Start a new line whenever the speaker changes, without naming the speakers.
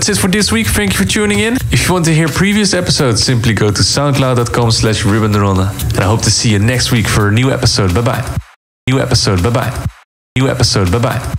That's it for this week. Thank you for tuning in. If you want to hear previous episodes, simply go to soundcloud.com slash rubenderonde. And I hope to see you next week for a new episode. Bye bye. New episode. Bye bye. New episode. Bye bye.